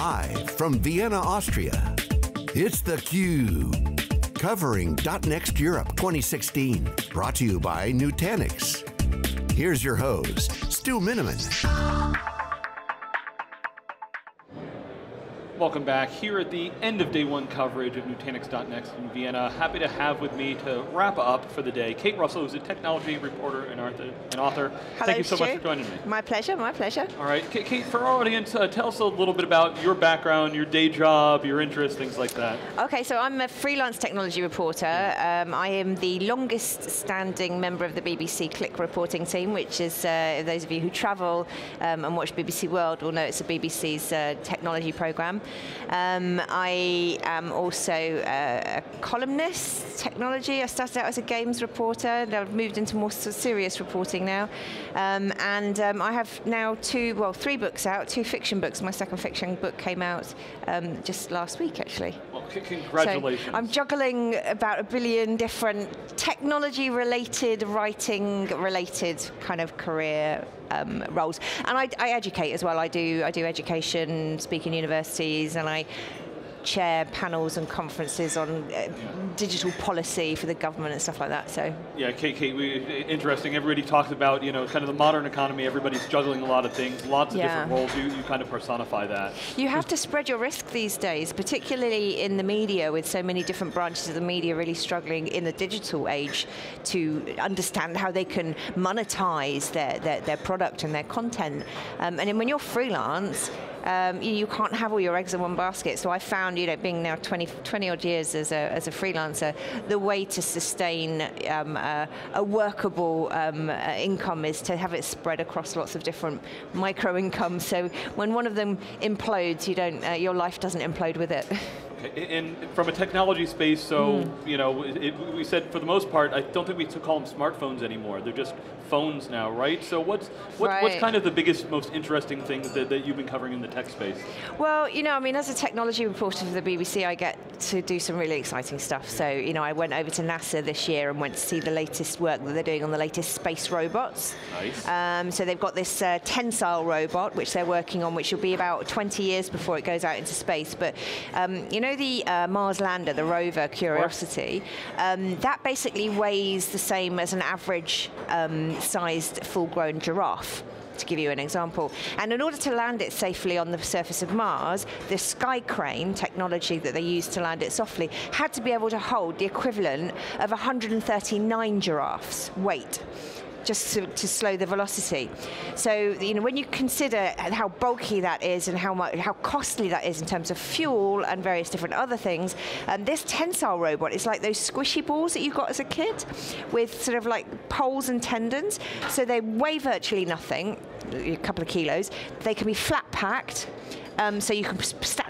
Live from Vienna, Austria, it's theCUBE. Covering .next Europe 2016. Brought to you by Nutanix. Here's your host, Stu Miniman. Welcome back here at the end of day one coverage of Nutanix.next in Vienna. Happy to have with me to wrap up for the day, Kate Russell, who's a technology reporter and author. Hello, Thank you so Stu. much for joining me. My pleasure, my pleasure. All right, Kate, for our audience, uh, tell us a little bit about your background, your day job, your interests, things like that. Okay, so I'm a freelance technology reporter. Um, I am the longest standing member of the BBC Click reporting team, which is, uh, those of you who travel um, and watch BBC World will know it's a BBC's uh, technology program. Um, I am also uh, a columnist, technology. I started out as a games reporter, and I've moved into more serious reporting now. Um, and um, I have now two, well, three books out, two fiction books. My second fiction book came out um, just last week, actually. C- congratulations. So I'm juggling about a billion different technology-related, writing-related kind of career um, roles, and I, I educate as well. I do I do education, speak in universities, and I chair panels and conferences on uh, digital policy for the government and stuff like that. So Yeah, Kate, Kate we, interesting. Everybody talks about, you know, kind of the modern economy. Everybody's juggling a lot of things, lots of Yeah. different roles. You, you kind of personify that. You have to spread your risk these days, particularly in the media, with so many different branches of the media really struggling in the digital age to understand how they can monetize their, their, their product and their content. Um, and then when you're freelance, um, you, you can't have all your eggs in one basket. So I found, you know, being now 20, 20 odd years as a, as a freelancer, the way to sustain um, a, a workable um, uh, income is to have it spread across lots of different micro incomes. So when one of them implodes, you don't, uh, your life doesn't implode with it. And from a technology space, so, Hmm. you know, it, we said for the most part, I don't think we call them smartphones anymore. They're just phones now, right? So what's, what, what's kind of the biggest, most interesting things that, that you've been covering in the tech space? Well, you know, I mean, as a technology reporter for the BBC, I get to do some really exciting stuff. So, you know, I went over to NASA this year and went to see the latest work that they're doing on the latest space robots. Nice. Um, so they've got this uh, tensile robot, which they're working on, which will be about 20 years before it goes out into space. But, um, you know, the uh, Mars lander, the rover Curiosity, um, that basically weighs the same as an average um, sized full-grown giraffe to give you an example. And in order to land it safely on the surface of Mars, the sky crane technology that they used to land it softly had to be able to hold the equivalent of 139 giraffes weight just to, to slow the velocity. So, you know, when you consider how bulky that is and how much, how costly that is in terms of fuel and various different other things, um, this tensile robot is like those squishy balls that you got as a kid with sort of like poles and tendons. So they weigh virtually nothing, a couple of kilos. They can be flat packed. Um, so you can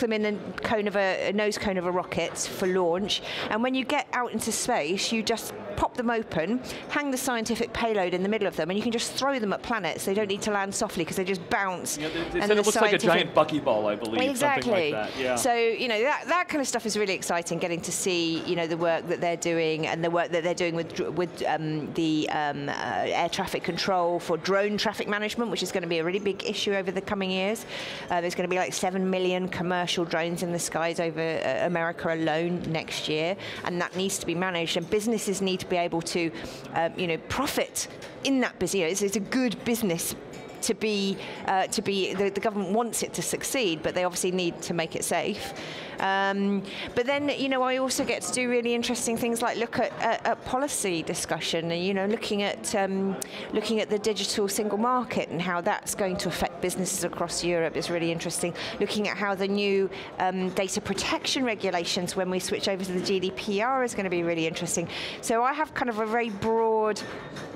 them in a cone of a, a nose cone of a rocket for launch. And when you get out into space, you just pop them open, hang the scientific payload in the middle of them, and you can just throw them at planets. They don't need to land softly because they just bounce. Yeah, they, they and said the it looks like a giant buckyball, I believe, Exactly. something like that. Yeah. So you know that, that kind of stuff is really exciting. Getting to see you know the work that they're doing and the work that they're doing with with um, the um, uh, air traffic control for drone traffic management, which is going to be a really big issue over the coming years. Uh, there's going to be like seven million commercial drones in the skies over uh, America alone next year, and that needs to be managed. And businesses need to be able to um, you know profit in that business. It's, it's a good business to be uh, to be the, the government wants it to succeed, but they obviously need to make it safe. Um, but then you know I also get to do really interesting things like look at, at, at policy discussion and you know looking at um, looking at the digital single market and how that's going to affect businesses across Europe is really interesting. Looking at how the new um, data protection regulations when we switch over to the GDPR is going to be really interesting. So I have kind of a very broad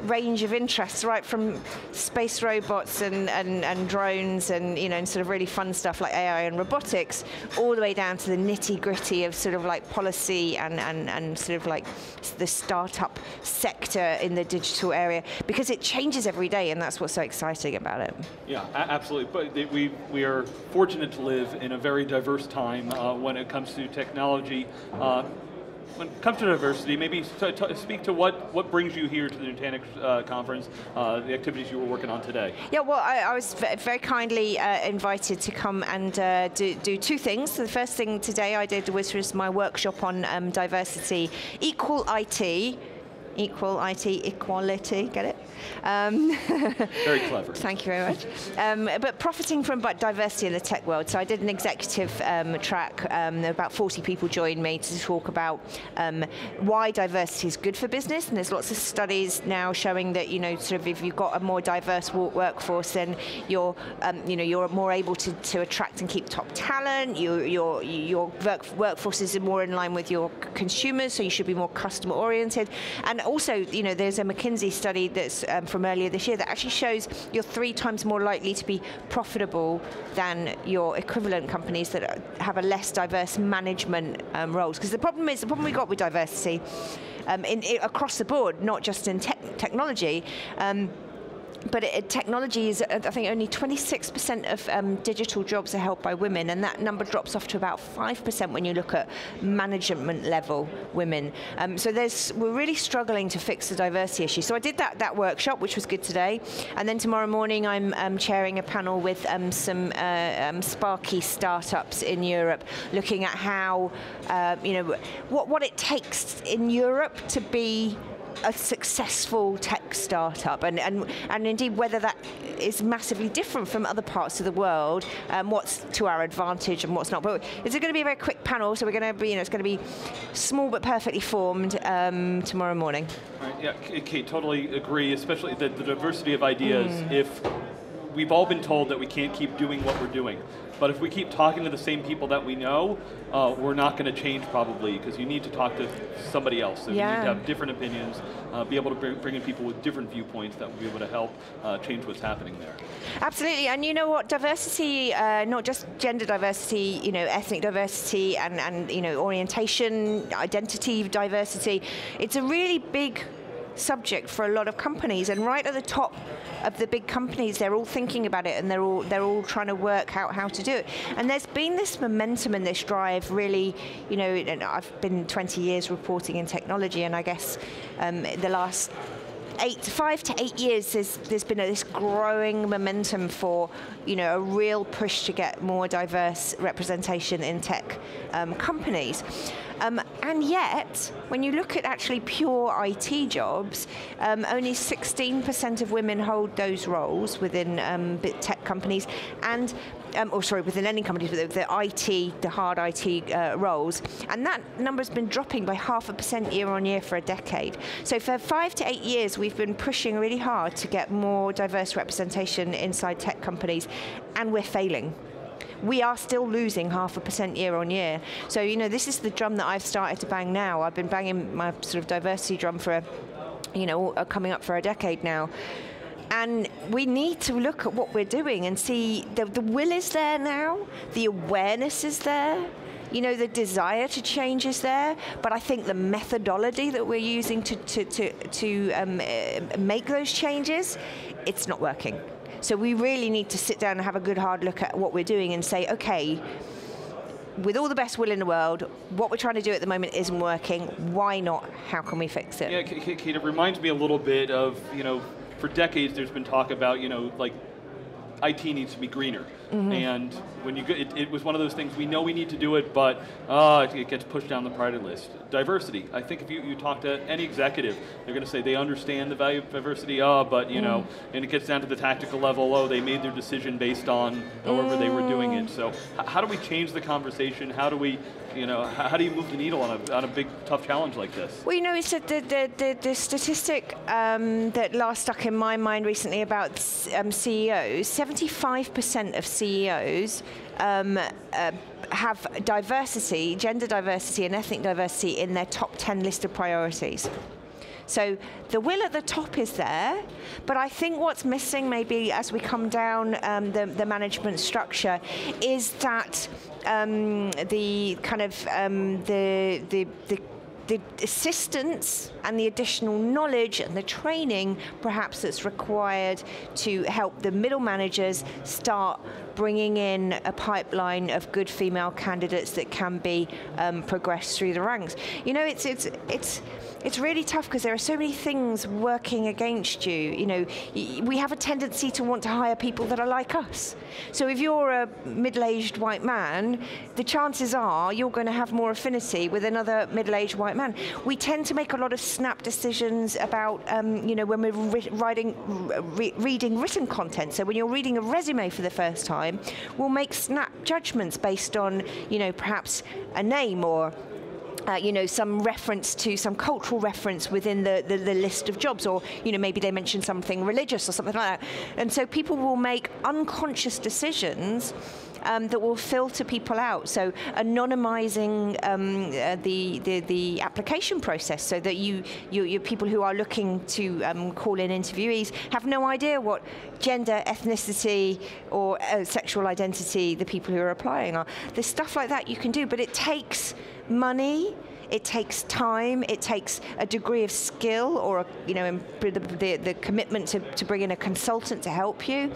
range of interests, right from space robots and, and, and drones and you know and sort of really fun stuff like AI and robotics, all the way down to the nitty gritty of sort of like policy and, and, and sort of like the startup sector in the digital area because it changes every day and that's what's so exciting about it. Yeah, absolutely. But we, we are fortunate to live in a very diverse time uh, when it comes to technology. Uh, when it comes to diversity, maybe speak to what, what brings you here to the Nutanix uh, conference, uh, the activities you were working on today. Yeah, well, I, I was very kindly uh, invited to come and uh, do, do, two things. So the first thing today I did was, my workshop on um, diversity, equal IT, equal IT equality, get it? Um, very clever. Thank you very much. Um, but profiting from diversity in the tech world, so I did an executive um, track. Um, about 40 people joined me to talk about um, why diversity is good for business, and there's lots of studies now showing that you know, sort of, if you've got a more diverse workforce, then you're, um, you know, you're more able to, to attract and keep top talent. You, your your work, workforce is more in line with your consumers, so you should be more customer oriented. And also, you know, there's a McKinsey study that's um, from earlier this year that actually shows you're three times more likely to be profitable than your equivalent companies that have a less diverse management um, roles. Because the problem is, the problem we got with diversity um, in, across the board, not just in te technology, um, but it, technology is, I think, only 26% of um, digital jobs are held by women, and that number drops off to about 5% when you look at management level women. Um, so there's, we're really struggling to fix the diversity issue. So I did that, that workshop, which was good today, and then tomorrow morning I'm um, chairing a panel with um, some uh, um, Sparky startups in Europe, looking at how, uh, you know, what, what it takes in Europe to be a successful tech startup, and, and, and indeed whether that is massively different from other parts of the world, um, what's to our advantage and what's not. But it's going to be a very quick panel, so we're going to be, you know, it's going to be small but perfectly formed um, tomorrow morning. Right, yeah, Kate, totally agree, especially the, the diversity of ideas. Mm. If we've all been told that we can't keep doing what we're doing. But if we keep talking to the same people that we know, uh, we're not going to change probably because you need to talk to somebody else. So yeah. you need to have different opinions, uh, be able to bring, bring, in people with different viewpoints that will be able to help uh, change what's happening there. Absolutely, and you know what, diversity, uh, not just gender diversity, you know, ethnic diversity and, and you know, orientation, identity diversity, it's a really big subject for a lot of companies and right at the top of the big companies they're all thinking about it and they're all they're all trying to work out how to do it and there's been this momentum and this drive really you know I've been 20 years reporting in technology and I guess um, the last eight, five to eight years, there's, there's been a, this growing momentum for, you know, a real push to get more diverse representation in tech um, companies. Um, and yet, when you look at actually pure IT jobs, um, only 16% of women hold those roles within um, tech companies, and um, or sorry, within any company, the, the IT, the hard IT uh, roles, and that number has been dropping by half a percent year on year for a decade. So for five to eight years, we've been pushing really hard to get more diverse representation inside tech companies, and we're failing we are still losing half a percent year on year. So, you know, this is the drum that I've started to bang now. I've been banging my sort of diversity drum for, a, you know, coming up for a decade now. And we need to look at what we're doing and see the, the will is there now, the awareness is there, you know, the desire to change is there, but I think the methodology that we're using to, to, to, to um, uh, make those changes, it's not working. So we really need to sit down and have a good hard look at what we're doing and say, okay, with all the best will in the world, what we're trying to do at the moment isn't working. Why not? How can we fix it? Yeah, Kate, it reminds me a little bit of, you know, for decades there's been talk about, you know, like IT needs to be greener. Mm-hmm. And when you get, it, it, was one of those things, we know we need to do it, but uh, it gets pushed down the priority list. Diversity. I think if you, you talk to any executive, they're going to say they understand the value of diversity, oh, but you mm. know, and it gets down to the tactical level, oh, they made their decision based on however mm. they were doing it. So h- how do we change the conversation? How do we you know, how do you move the needle on a, on a big, tough challenge like this? Well, you know, it's the, the, the, the statistic um, that last stuck in my mind recently about um, CEOs, 75% of CEOs um, uh, have diversity, gender diversity and ethnic diversity in their top 10 list of priorities. So the will at the top is there, but I think what's missing maybe as we come down um, the, the management structure is that um, the kind of um, the, the, the the assistance and the additional knowledge and the training perhaps that's required to help the middle managers start bringing in a pipeline of good female candidates that can be um, progressed through the ranks. You know, it's it's it's it's really tough because there are so many things working against you. You know, we have a tendency to want to hire people that are like us. So if you're a middle-aged white man, the chances are you're going to have more affinity with another middle-aged white man. We tend to make a lot of snap decisions about, um, you know, when we're writing, re reading written content. So when you're reading a resume for the first time, we'll make snap judgments based on, you know, perhaps a name or uh, you know, some reference to some cultural reference within the, the, the, list of jobs, or you know, maybe they mention something religious or something like that. And so people will make unconscious decisions um, that will filter people out. So anonymizing um, uh, the, the, the application process so that you, you, you people who are looking to um, call in interviewees have no idea what gender, ethnicity, or uh, sexual identity the people who are applying are. There's stuff like that you can do, but it takes money it takes time, it takes a degree of skill or, a, you know, the, the, the commitment to, to bring in a consultant to help you.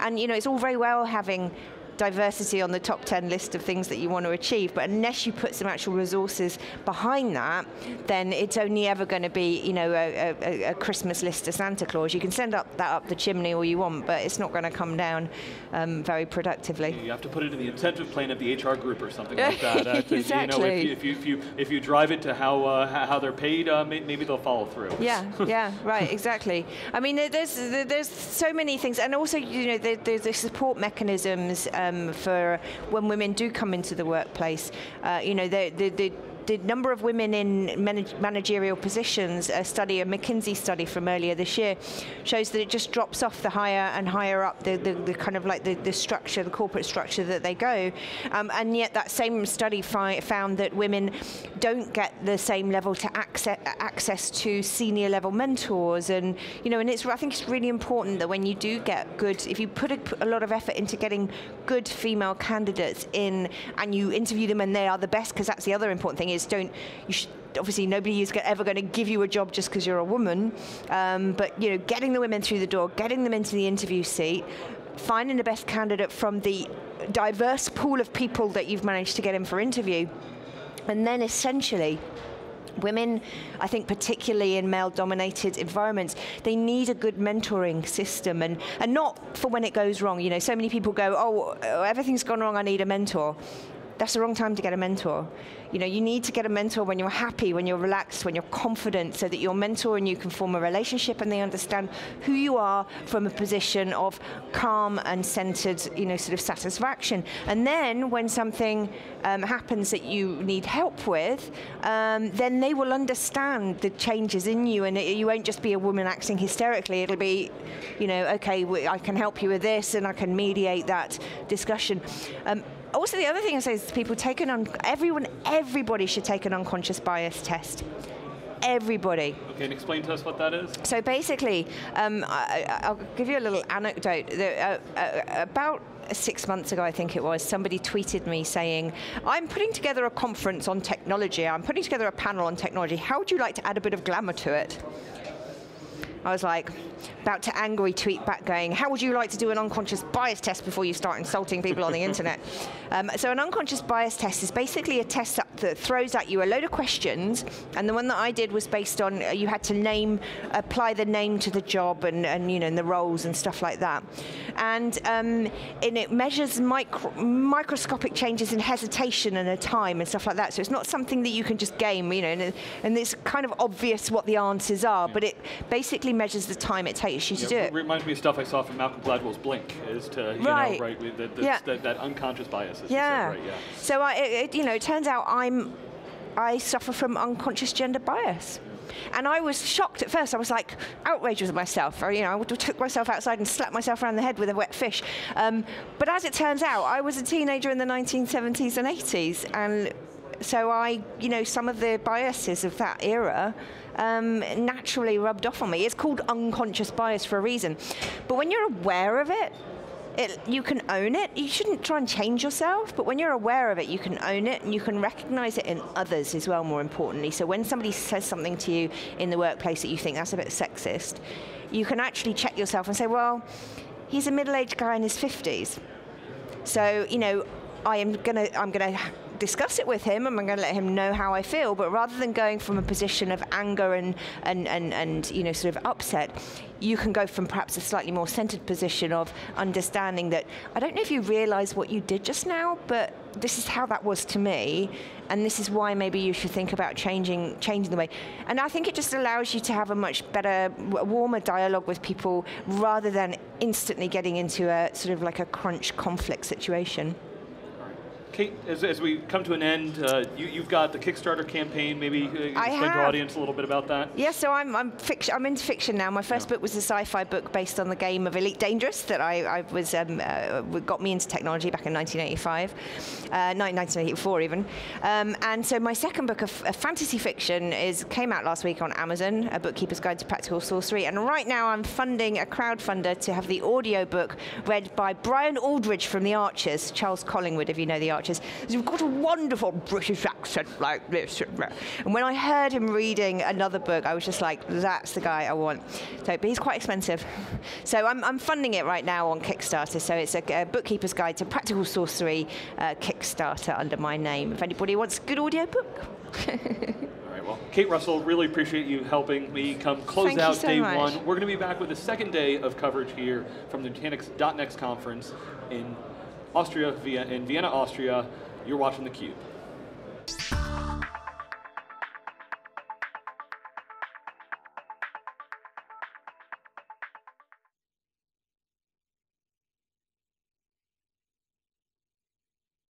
And, you know, it's all very well having diversity on the top 10 list of things that you want to achieve, but unless you put some actual resources behind that, then it's only ever going to be, you know, a, a, a, Christmas list to Santa Claus. You can send up that up the chimney all you want, but it's not going to come down um, very productively. You have to put it in the incentive plan of the HR group or something like that. Uh, to, exactly. You know, if you, if you, if you, if you drive it to how, uh, how they're paid, uh, maybe they'll follow through. Yeah, yeah, right, exactly. I mean, there's, there's so many things, and also, you know, there's the support mechanisms um, for when women do come into the workplace. Uh, you know, the, the, the the number of women in managerial positions, a study, a McKinsey study from earlier this year, shows that it just drops off the higher and higher up the, the, the kind of like the, the structure, the corporate structure that they go. Um, and yet that same study found that women don't get the same level to access, access to senior level mentors. And, you know, and it's, I think it's really important that when you do get good, if you put a, a lot of effort into getting good female candidates in and you interview them and they are the best, because that's the other important thing is don't, you should, obviously nobody is ever going to give you a job just because you're a woman, um, but you know, getting the women through the door, getting them into the interview seat, finding the best candidate from the diverse pool of people that you've managed to get in for interview, and then essentially Women, I think particularly in male-dominated environments, they need a good mentoring system. And, and not for when it goes wrong. You know, so many people go, oh, everything's gone wrong, I need a mentor that's the wrong time to get a mentor. You know, you need to get a mentor when you're happy, when you're relaxed, when you're confident, so that your mentor and you can form a relationship and they understand who you are from a position of calm and centered, you know, sort of satisfaction. And then when something um, happens that you need help with, um, then they will understand the changes in you, and it, you won't just be a woman acting hysterically. It'll be, you know, okay, I can help you with this, and I can mediate that discussion. Um, also, the other thing I say is people take an un- everyone, everybody should take an unconscious bias test everybody. Okay, and explain to us what that is. So basically, um, I, will give you a little anecdote. Uh, uh, about six months ago, I think it was, somebody tweeted me saying, I'm putting together a conference on technology. I'm putting together a panel on technology. How would you like to add a bit of glamour to it? I was like, about to angry tweet back going, how would you like to do an unconscious bias test before you start insulting people on the internet? Um, so an unconscious bias test is basically a test that, that, throws at you a load of questions, and the one that I did was based on, uh, you had to name, apply the name to the job and, and you know, and the roles and stuff like that. And, um, and it measures micro, microscopic changes in hesitation and a time and stuff like that. So it's not something that you can just game, you know, and, and it's kind of obvious what the answers are, but it basically measures the time it takes you to yeah, do it. it. Reminds me of stuff I saw from Malcolm Gladwell's Blink, is to, you right. know, right, that, yeah. that, that unconscious bias. Yeah. Said, right, yeah. So, I, it, you know, it turns out I'm, I suffer from unconscious gender bias. And I was shocked at first. I was like outraged with myself. Or, you know, I took myself outside and slapped myself around the head with a wet fish. Um, but as it turns out, I was a teenager in the 1970s and 80s, and so I, you know, some of the biases of that era um, naturally rubbed off on me. It's called unconscious bias for a reason. But when you're aware of it, it, you can own it. You shouldn't try and change yourself, but when you're aware of it, you can own it and you can recognize it in others as well, more importantly. So when somebody says something to you in the workplace that you think that's a bit sexist, you can actually check yourself and say, well, he's a middle aged guy in his 50s So, you know, I am gonna, I'm gonna discuss it with him and I'm going to let him know how I feel. But rather than going from a position of anger and, and, and, and you know, sort of upset, you can go from perhaps a slightly more centered position of understanding that I don't know if you realize what you did just now, but this is how that was to me, and this is why maybe you should think about changing changing the way. And I think it just allows you to have a much better, warmer dialogue with people rather than instantly getting into a sort of like a crunch conflict situation. Kate, as, as, we come to an end, uh, you, have got the Kickstarter campaign. Maybe uh, explain to our audience a little bit about that. Yeah, so I'm I'm, fiction, I'm into fiction now. My first yeah. book was a sci-fi book based on the game of Elite Dangerous that I, I was um, uh, got me into technology back in 1985, uh, 1984 even. Um, and so my second book of, of, fantasy fiction is came out last week on Amazon, A Bookkeeper's Guide to Practical Sorcery. And right now I'm funding a crowdfunder to have the audio book read by Brian Aldridge from The Archers, Charles Collingwood, if you know The Archers Archers. You've got a wonderful British accent like this. And when I heard him reading another book, I was just like, that's the guy I want. So, but he's quite expensive. So I'm, I'm funding it right now on Kickstarter. So it's a, a bookkeeper's guide to practical sorcery uh, Kickstarter under my name. If anybody wants a good audio book. Well, Kate Russell, really appreciate you helping me come close Thank out so day much. one. We're going to be back with the second day of coverage here from the Nutanix.next conference in Austria, in Vienna, Austria. You're watching theCUBE.